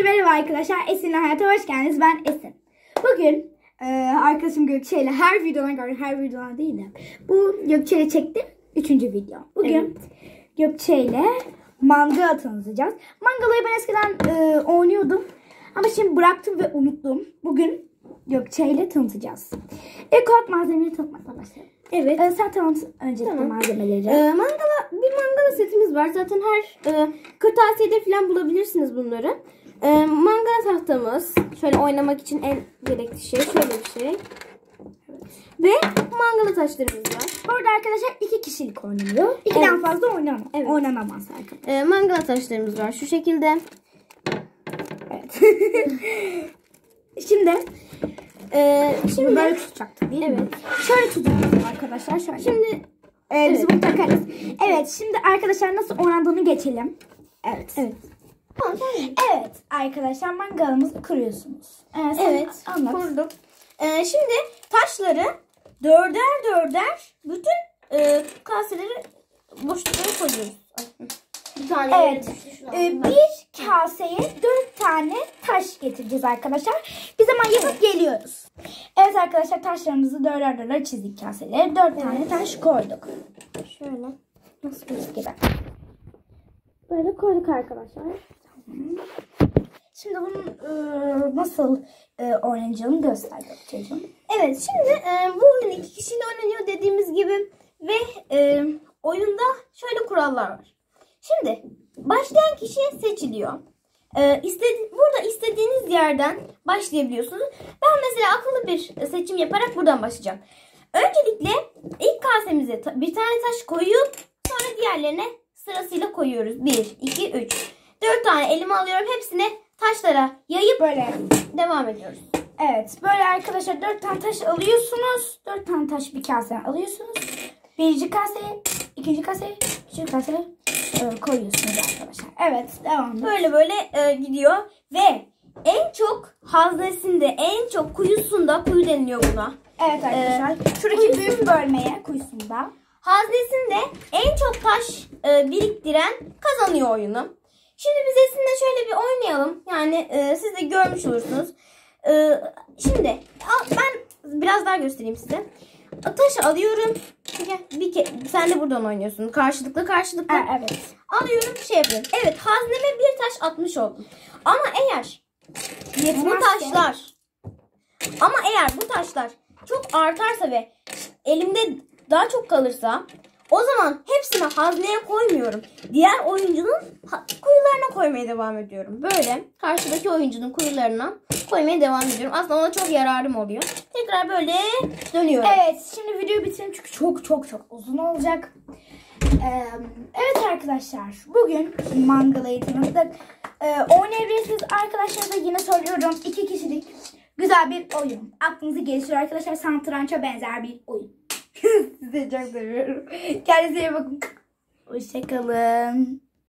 Herkese merhaba arkadaşlar. Esin'le Hayata hoş geldiniz. Ben Esin. Bugün e, arkadaşım Gökçe ile her videodan gördüm. Her videodan değil de. Bu Gökçe ile çektim. Üçüncü video. Bugün Gökçe ile manga tanıtacağız. Mangalayı ben eskiden e, oynuyordum. Ama şimdi bıraktım ve unuttum. Bugün Gökçe ile tanıtacağız. İlk olarak malzemeleri tanıtmakla başlayalım. Evet. E, sen tanıt öncelikle Tamam. malzemeleri. Ee, mangala bir mangala setimiz var. Zaten her e, kırtasiyede falan bulabilirsiniz bunları. Ee, mangala tahtamız. Şöyle oynamak için en gerekli şey şöyle bir şey. Ve mangala taşlarımız var. Bu arada arkadaşlar iki kişilik oynanıyor. İkiden Evet. fazla oynanamaz. Evet. Oynanamaz arkadaşlar. Ee, mangala taşlarımız var şu şekilde. Evet. Şimdi Ee, şimdi böyle tutacaktık değil mi? Evet. Şöyle tutacağız arkadaşlar. Şöyle. şimdi Ee, biz evet. bunu takarız. Evet şimdi arkadaşlar nasıl oynandığını geçelim. Evet. evet. Evet arkadaşlar mangalımızı kuruyorsunuz. Ee, Evet, Anlat. kurduk. Ee, şimdi taşları dörder dörder bütün e, kaseleri boşluklara koyuyoruz. Bir tane Evet. Ee, bir kaseye dört tane taş getireceğiz arkadaşlar. Biz hemen yapıp geliyoruz. Evet arkadaşlar taşlarımızı dörder dörder çizdik kaselere. Dört tane taş koyduk. Şöyle. Nasıl bir gibi. Böyle koyduk arkadaşlar. Şimdi bunun e, nasıl e, oynayacağını gösterdim çocuğum. Evet şimdi e, bu oyun iki kişiyle oynanıyor dediğimiz gibi ve e, oyunda şöyle kurallar var. Şimdi başlayan kişi seçiliyor. E, istedi, burada istediğiniz yerden başlayabiliyorsunuz. Ben mesela akıllı bir seçim yaparak buradan başlayacağım. Öncelikle ilk kasemize bir tane taş koyup sonra diğerlerine sırasıyla koyuyoruz. 1, 2, 3. 4 tane elime alıyorum. Hepsini taşlara yayıp Böyle. devam ediyoruz. Evet. Böyle arkadaşlar dört tane taş alıyorsunuz. Dört tane taş bir kaseden alıyorsunuz. Birinci kaseye, ikinci kaseye, üçüncü kaseye e, koyuyorsunuz arkadaşlar. Evet. Devam. Böyle böyle e, gidiyor ve en çok haznesinde, en çok kuyusunda, kuyu deniliyor buna. Evet arkadaşlar. Ee, Şuradaki büyük bölmeye kuyusunda. Haznesinde en çok taş e, biriktiren kazanıyor oyunu. Şimdi biz Esin'le şöyle bir oynayalım. Yani e, siz de görmüş olursunuz. E, şimdi ben biraz daha göstereyim size. Taşı alıyorum. Bir ke sen de buradan oynuyorsun. Karşılıklı karşılıklı. Evet. Alıyorum şey yapıyorum. Evet hazneme bir taş atmış oldum. Ama eğer bu taşlar ama eğer bu taşlar çok artarsa ve elimde daha çok kalırsa o zaman hepsini hazneye koymuyorum. Diğer oyuncunun kuyularına koymaya devam ediyorum. Böyle karşıdaki oyuncunun kuyularına koymaya devam ediyorum. Aslında ona çok yararım oluyor. Tekrar böyle dönüyorum. Evet şimdi videoyu bitirelim çünkü çok çok çok uzun olacak. Ee, evet arkadaşlar bugün mangalayı tanıttık. Ee, oynayabilirsiniz arkadaşlar da yine söylüyorum iki kişilik güzel bir oyun. Aklınızı geliştirir arkadaşlar santrança benzer bir oyun. Sizi çok seviyorum. Kendinize iyi bakın. Hoşçakalın.